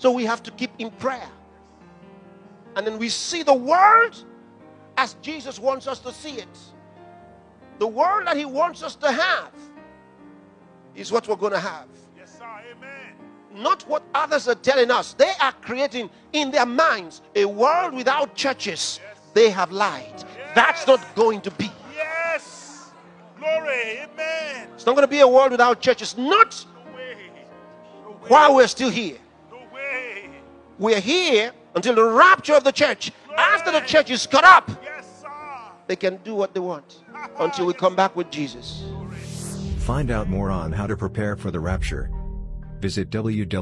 So we have to keep in prayer. And then we see the world as Jesus wants us to see it. The world that He wants us to have is what we're going to have. Yes, sir. Amen. Not what others are telling us. They are creating in their minds a world without churches. They have lied. That's not going to be. Yes. Glory. Amen. It's not going to be a world without churches. Not No way. No way. while we're still here. No way. We're here until the rapture of the church. After the church is cut up, they can do what they want until we come back with Jesus. Find out more on how to prepare for the rapture. Visit www.pcdl.tv.